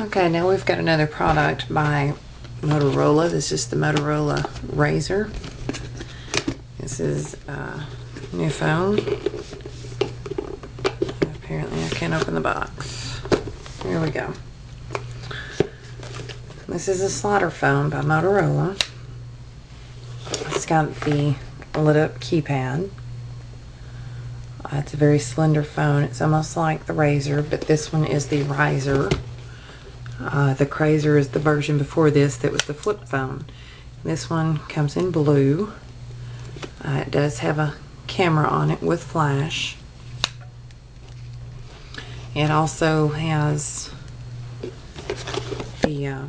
Okay, now we've got another product by Motorola. This is the Motorola Razor. This is a new phone. Apparently I can't open the box. Here we go. This is a slider phone by Motorola. It's got the lit up keypad. Uh, it's a very slender phone. It's almost like the RAZR, but this one is the RIZR. Uh, the KRZR is the version before this that was the flip phone. This one comes in blue. Uh, it does have a camera on it with flash. It also has the uh,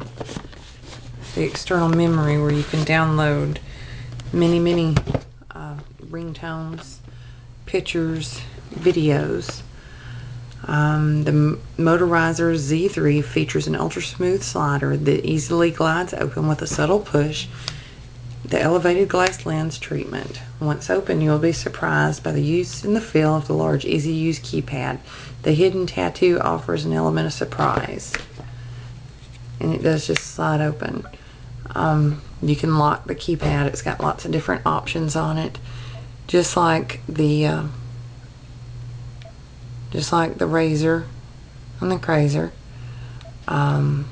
the external memory where you can download many many uh, ringtones, pictures, videos. Um, the MOTORIZR Z3 features an ultra smooth slider that easily glides open with a subtle push. The elevated glass lens treatment. Once open, you'll be surprised by the use and the feel of the large, easy use keypad. The hidden tattoo offers an element of surprise. And it does just slide open. Um, you can lock the keypad. It's got lots of different options on it. Just like the uh, just like the RAZR and the KRZR. Um,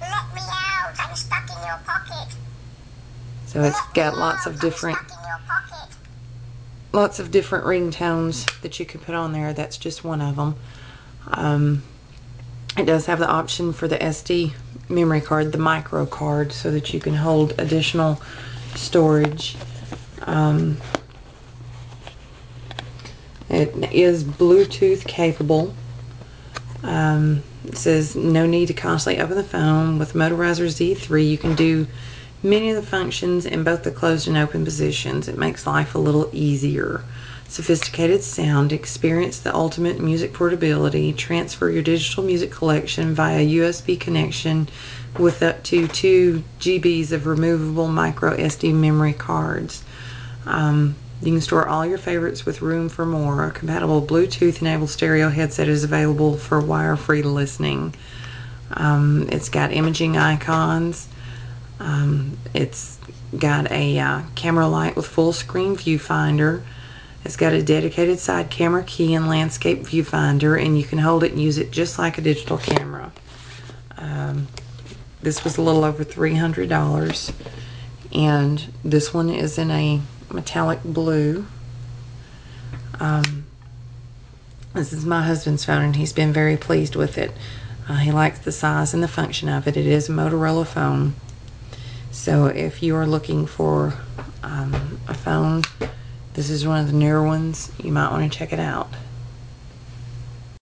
Let me out! I'm stuck in your pocket. so it's got lots of different lots of different ringtones that you can put on there. That's just one of them. Um, it does have the option for the SD memory card, the micro card, so that you can hold additional storage. Um, it is Bluetooth capable. Um, it says no need to constantly open the phone. With MOTORIZR Z3, you can do many of the functions in both the closed and open positions. It makes life a little easier. Sophisticated sound, experience the ultimate music portability, transfer your digital music collection via USB connection with up to 2 GBs of removable micro SD memory cards. Um, you can store all your favorites with room for more. A compatible Bluetooth enabled stereo headset is available for wire free listening. Um, it's got imaging icons. Um, it's got a uh, camera light with full screen viewfinder. It's got a dedicated side camera key and landscape viewfinder, and you can hold it and use it just like a digital camera. Um, this was a little over $300, and this one is in a metallic blue. Um, this is my husband's phone, and he's been very pleased with it. Uh, he likes the size and the function of it. It is a Motorola phone. So if you are looking for um, a phone, this is one of the newer ones. You might want to check it out.